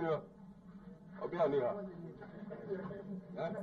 美个我不要那个来你